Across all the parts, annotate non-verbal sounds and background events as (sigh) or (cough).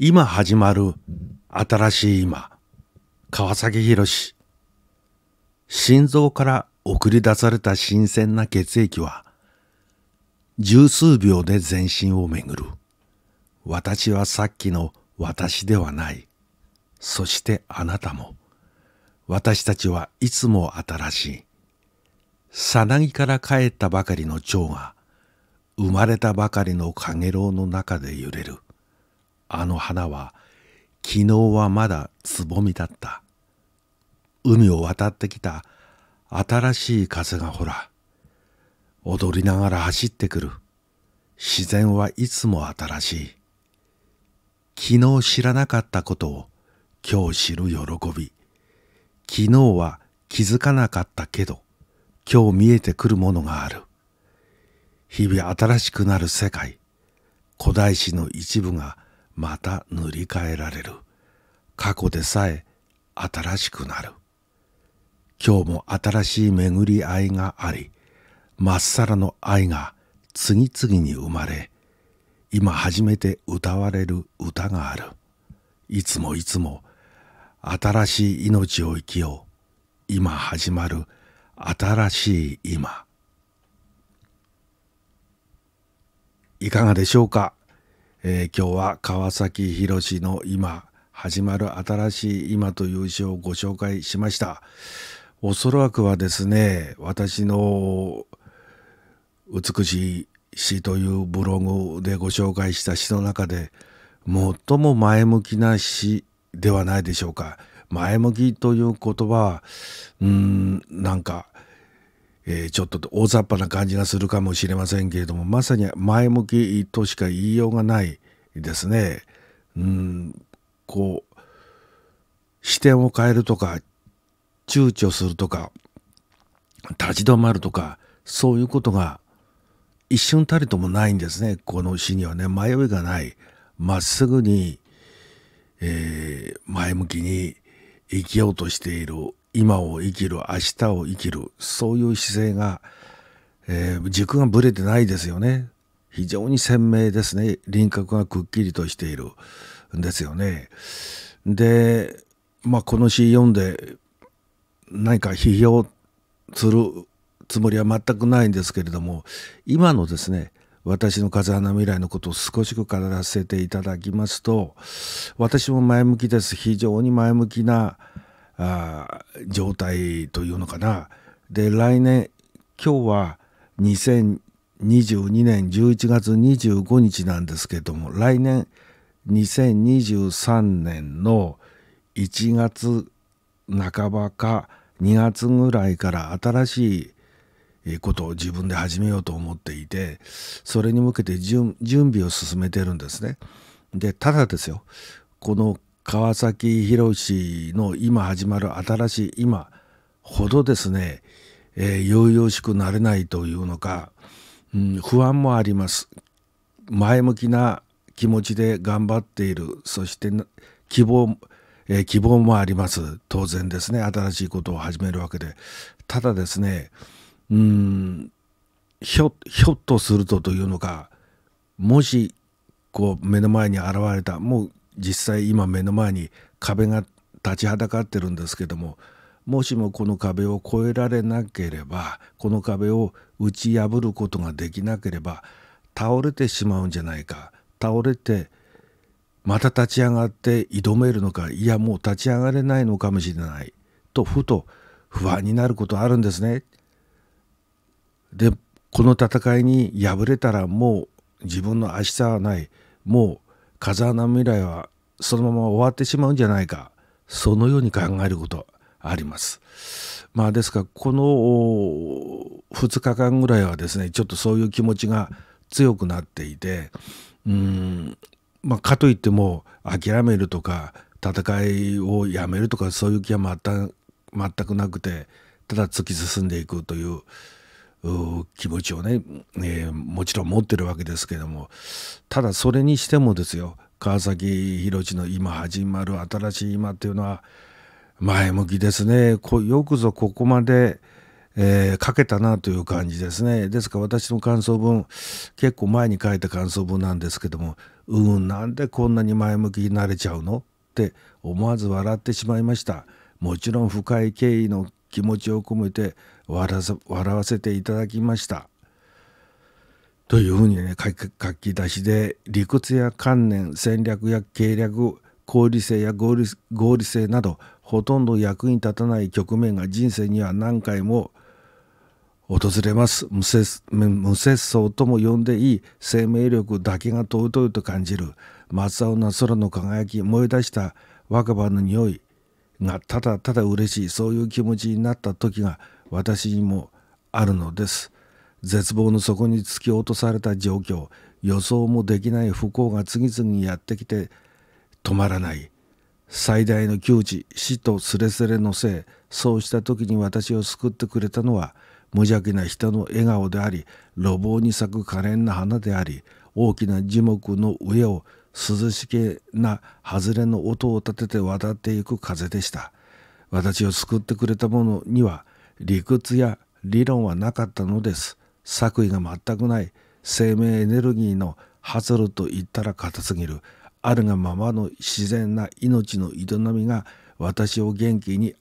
今始まる新しい今川崎宏心臓から送り出された新鮮な血液は十数秒で全身を巡る。私はさっきの私ではない。そしてあなたも。私たちはいつも新しい。さなぎから帰ったばかりの蝶が生まれたばかりのかげろうの中で揺れる。あの花は昨日はまだつぼみだった。海を渡ってきた。新しい風がほら。踊りながら走ってくる。自然はいつも新しい。昨日知らなかったことを今日知る喜び。昨日は気づかなかったけど今日見えてくるものがある。日々新しくなる世界。古代史の一部がまた塗り替えられる。過去でさえ新しくなる。今日も新しい巡り合いがありまっさらの愛が次々に生まれ今初めて歌われる歌がある。いつもいつも新しい命を生きよう。今始まる新しい今。いかがでしょうか？えー、今日は川崎宏の今始まる新しい今という詩をご紹介しました。おそらくはですね私の美しい詩というブログでご紹介した詩の中で最も前向きな詩ではないでしょうか。前向きという言葉はうんなんかえー、ちょっと大雑把な感じがするかもしれませんけれどもまさに前向きとしか言いようがないですね。うんこう視点を変えるとか躊躇するとか立ち止まるとかそういうことが一瞬たりともないんですね。この詩にはね。迷いがない。まっすぐに、えー、前向きに生きようとしている今を生きる明日を生きるそういう姿勢が、えー、軸がぶれてないですよね。非常に鮮明ですね。輪郭がくっきりとしている。んですよね。でまあこの詩読んで何か批評するつもりは全くないんですけれども今のですね私の風穴未来のことを少し語らせていただきますと私も前向きです。非常に前向きなあ状態というのかなで来年今日は2022年11月25日なんですけども来年2023年の1月半ばか2月ぐらいから新しいことを自分で始めようと思っていてそれに向けて準備を進めてるんですね。でただですよこの川崎宏の今始まる新しい今ほどですね、えー、悠々しくなれないというのか、うん、不安もあります。前向きな気持ちで頑張っている。そして希望、えー、希望もあります。当然ですね。新しいことを始めるわけで。ただですねうんひょひょっとするとというのかもしこう目の前に現れた。もう実際今目の前に壁が立ちはだかってるんですけどももしもこの壁を越えられなければこの壁を打ち破ることができなければ倒れてしまうんじゃないか。倒れてまた立ち上がって挑めるのかいやもう立ち上がれないのかもしれない。とふと不安になることあるんですね。でこの戦いに敗れたらもう自分の明日はない。もう風穴未来はそのまま終わってしまうんじゃないかそのように考えることあります。まあですからこの2日間ぐらいはですねちょっとそういう気持ちが強くなっていてうんまあかといっても諦めるとか戦いをやめるとかそういう気は全くなくてただ突き進んでいくという気持ちをね、えー、もちろん持ってるわけですけどもただそれにしてもですよ川崎宏の今始まる新しい今っていうのは前向きですねよくぞここまで、えー、書けたなという感じですね。ですから私の感想文結構前に書いた感想文なんですけどもうんなんでこんなに前向きになれちゃうの？って思わず笑ってしまいました。もちろん深い敬意の気持ちを込めて笑わせていただきました。というふうにね書き出しで理屈や観念戦略や計略合理性や合理合理性などほとんど役に立たない局面が人生には何回も訪れます無節無節操とも呼んでいい生命力だけが尊いと感じる真っ青な空の輝き燃え出した若葉の匂いがただただ嬉しいそういう気持ちになった時が私にもあるのです。絶望の底に突き落とされた状況予想もできない不幸が次々にやってきて止まらない。最大の窮地死とすれすれのせいそうした時に私を救ってくれたのは無邪気な人の笑顔であり路傍に咲く可憐な花であり大きな樹木の上を涼しげな外れの音を立てて渡っていく風でした。私を救ってくれた者には理屈や理論はなかったのです。作為が全くない生命エネルギーの発露と言ったら硬すぎる。あるがままの自然な命の営みが私を元気に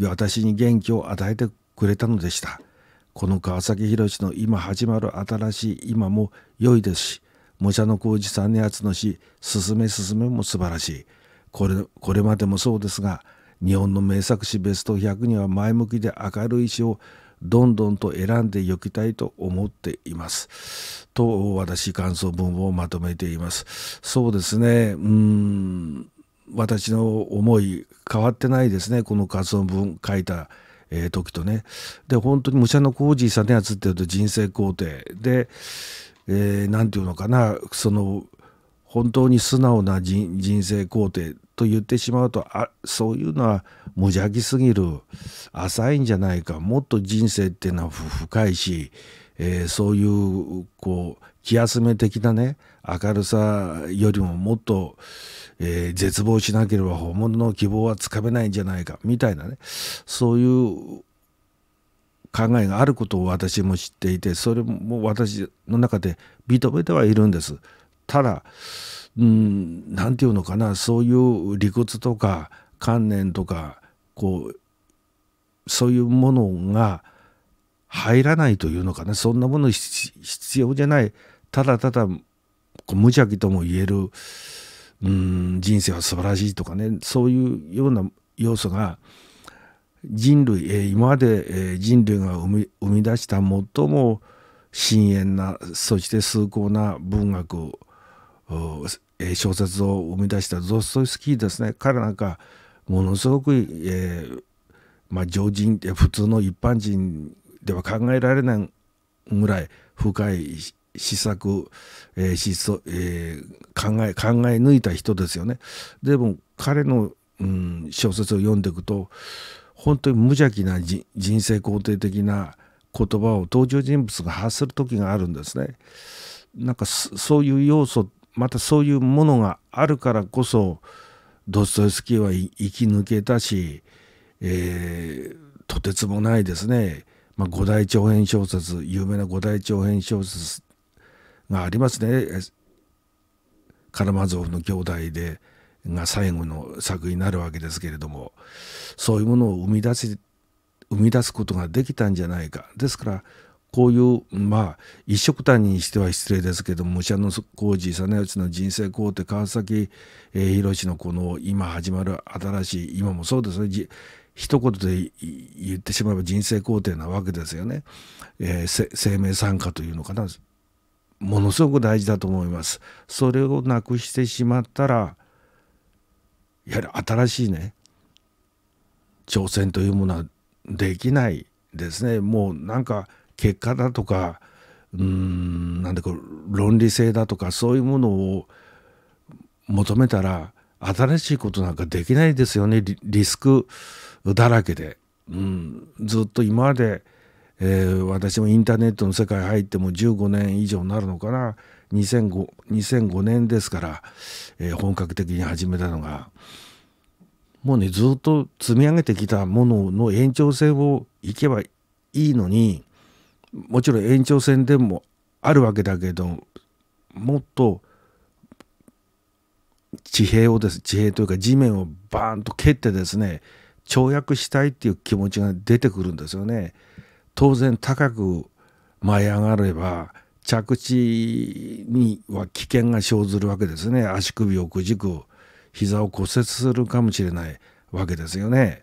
私に元気を与えてくれたのでした。この川崎宏の今始まる新しい今も良いですし武者の浩二さんのやつの詩「進め進め」も素晴らしい。これこれまでもそうですが日本の名作詩ベスト100には前向きで明るい詩をどんどんと選んでいきたいと思っています。と私感想文をまとめています。そうですねうん私の思い変わってないですねこの感想文書いた、えー、時とね。で本当に武者のコージーさんのやつっていうと人生肯定で何、えー、て言うのかなその本当に素直な人生肯定と言ってしまうとあそういうのは無邪気すぎる。浅いんじゃないか。もっと人生っていうのは深いし、えー、そういうこう気休め的なね明るさよりももっと、えー、絶望しなければ本物の希望はつかめないんじゃないか。みたいなね。そういう考えがあることを私も知っていてそれも私の中で認めてはいるんです。ただ何て言うのかなそういう理屈とか観念とかこうそういうものが入らないというのかな。そんなもの必要じゃない。ただただ無邪気とも言えるうん人生は素晴らしいとかね。そういうような要素が人類、えー、今まで、えー、人類が生み生み出した最も深遠なそして崇高な文学小説を生み出したゾストイスキーですね彼なんかものすごく、えー、まあ、常人普通の一般人では考えられないぐらい深い施策、えー思えー、考え考え抜いた人ですよね。でも彼の、うん、小説を読んでいくと本当に無邪気な人生肯定的な言葉を登場人物が発する時があるんですね。なんかそういう要素またそういうものがあるからこそドストエフスキーは生き抜けたし、えー、とてつもないですね、まあ、五大長編小説有名な五大長編小説がありますね。カラマゾフの兄弟でが最後の作品になるわけですけれどもそういうものを生み出し生み出すことができたんじゃないか。ですからこういうまあ一色単にしては失礼ですけど武者の工事実内の人生工程川崎、えー、宏のこの今始まる新しい今もそうですね一言で言ってしまえば人生工程なわけですよね、えー、生命参加というのかな。ものすごく大事だと思います。それをなくしてしまったらやはり新しいね挑戦というものはできないですね。もうなんか結果だとかうんなんでこう論理性だとかそういうものを求めたら新しいことなんかできないですよね。リスクだらけで、うん、ずっと今まで、えー、私もインターネットの世界入っても15年以上になるのかな。2005, 2005年ですから、えー、本格的に始めたのが。もうねずっと積み上げてきたものの延長線をいけばいいのにもちろん延長戦でもあるわけだけどもっと地平をです地平というか地面をバーンと蹴ってですね跳躍したいっていう気持ちが出てくるんですよね。当然高く舞い上がれば着地には危険が生ずるわけですね足首をくじく膝を骨折するかもしれないわけですよね。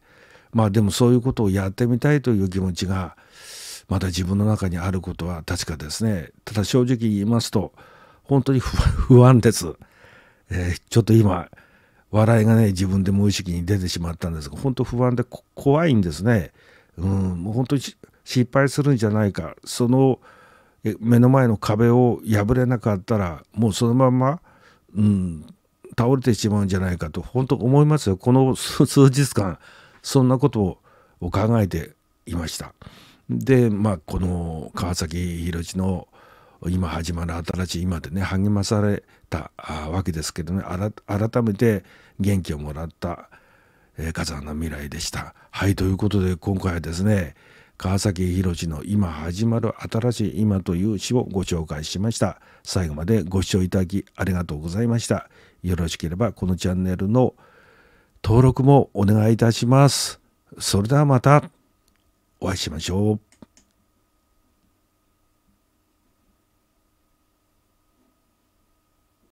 まあでもそういうことをやってみたいという気持ちがまだ自分の中にあることは確かですね。ただ正直言いますと本当に (laughs) 不安です。えー、ちょっと今笑いがね自分で無意識に出てしまったんですが本当不安で怖いんですね。うん、もう本当に失敗するんじゃないかその目の前の壁を破れなかったらもうそのまま、うん、倒れてしまうんじゃないかと本当思いますよこの数 (laughs) 日間そんなことを考えていました。でまあこの川崎宏の今始まる新しい今でね励まされたわけですけどね改めて元気をもらった、え、火山の未来でした。はいということで今回はですね川崎宏の今始まる新しい今という詩をご紹介しました。最後までご視聴いただきありがとうございました。よろしければこのチャンネルの登録もお願いいたします。それではまたお会いしましょう。